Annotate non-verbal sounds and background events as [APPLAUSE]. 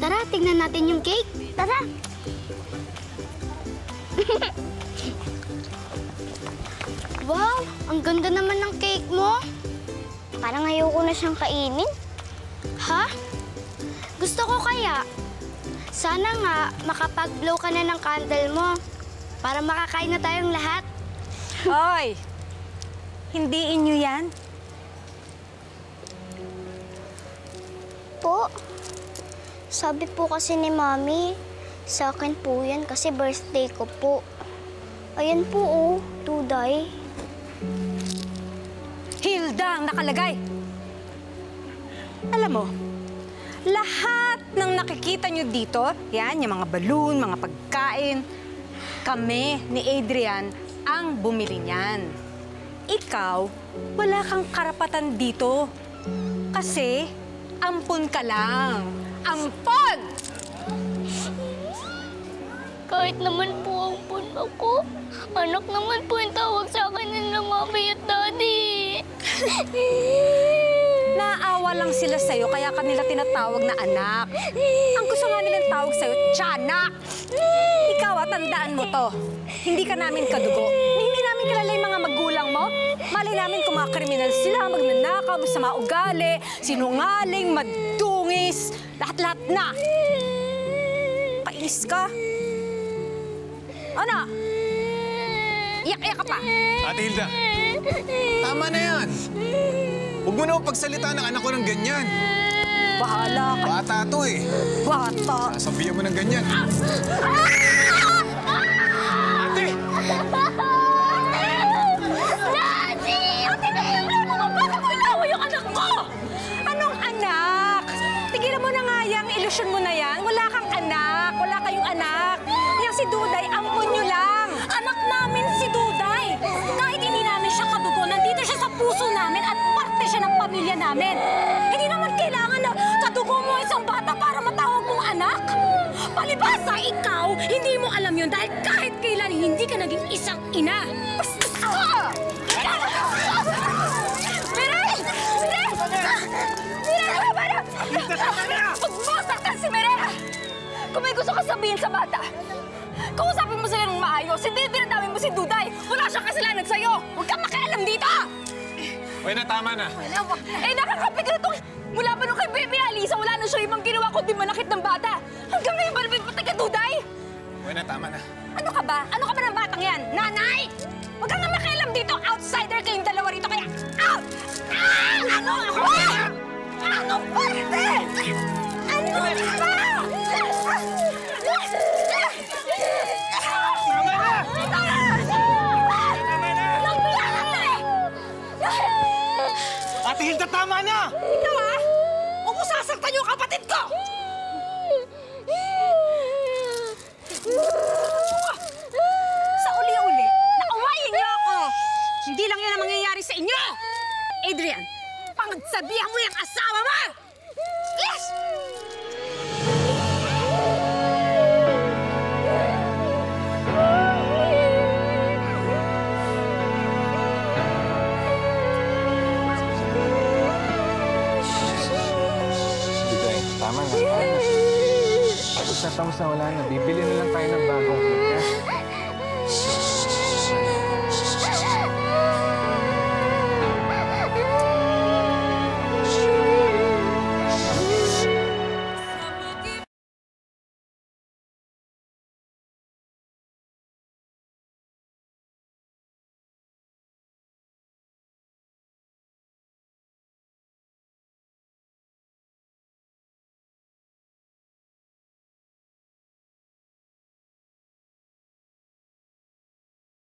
Tara, tignan natin yung cake. Tara. [LAUGHS] wow, ang ganda naman ng cake mo. Parang ayoko na siyang kainin. Ha? Gusto ko kaya. Sana nga makapag-blow ka na ng candle mo para makakain na tayong lahat. [LAUGHS] Hoy! Hindi inyo yan? Po, sabi po kasi ni Mami, sa akin po yan kasi birthday ko po. Ayan po oh, Tuday. Hilda ang nakalagay. Alam mo, lahat ng nakikita nyo dito, yan, yung mga balloon, mga pagkain, kami ni Adrian ang bumili niyan. Ikaw, wala kang karapatan dito. Kasi, ampun ka lang. Ampon! Kahit naman po ang pun ako, anak naman po yung tawag sa akin ng Mami at Daddy. [LAUGHS] Naawa lang sila sa'yo, kaya kanila tinatawag na anak. Ang gusto nga nilang tawag sa'yo, tiyanak. Ikaw, ah, tandaan mo to. Hindi ka namin kadugo. Hindi namin kilala yung mga magulang mo. Malay namin kung mga kriminal sila, magnanakaw, masama ugali, sinungaling, madungis, lahat-lahat na. Painis ka. Ano? Iyak-iyak ka pa. Ate Hilda, tama na yan. Huwag mo na pagsalita ng anak ko ng ganyan. Bahala ka, Bata to eh. bata. Sasabihan mo ng ganyan. Ate! Yung ilusyon mo na yan. Wala kang anak. Wala kayong anak. Yang si Duday, ampun nyo lang. Anak namin si Duday. Kahit hindi namin siya kadugo, nandito siya sa puso namin at parte siya ng pamilya namin. Hindi naman kailangan na kadugo mo isang bata para matawag mong anak. Palibasa, ikaw, hindi mo alam yun dahil kahit kailan hindi ka naging isang ina. Bastos! Sabihin sa bata, kausapin mo sila ng maayos. Hindi dinadami mo si Duday. Wala siyang kasalanan sa'yo. Huwag kang makialam dito! Pwede na, tama na. Eh, nakakapigil itong... Mula pa nung kay Baby Alisa, wala na siya ibang ginawa kundi manakit ng bata. Hanggang ngayon ba namin patay ka, Duday? Pwede na, tama na. Ano ka ba? Ano ka ba ng batang yan? Nanay! Huwag kang makialam dito! Outsider kayong dalawa rito, kaya out! Ah! Ano ako? Ano ba? Ate Hilda, tama na! Ikaw ah! Huwag mo sasaktan yung kapatid ko! Sa uli-uli, naawayin niyo ako! Hindi lang yan ang mangyayari sa inyo! Adrian, pangsabihan mo yung asawa mo! Yes! Tama na. Tapos na. Bibili na lang tayo ng bagong ha?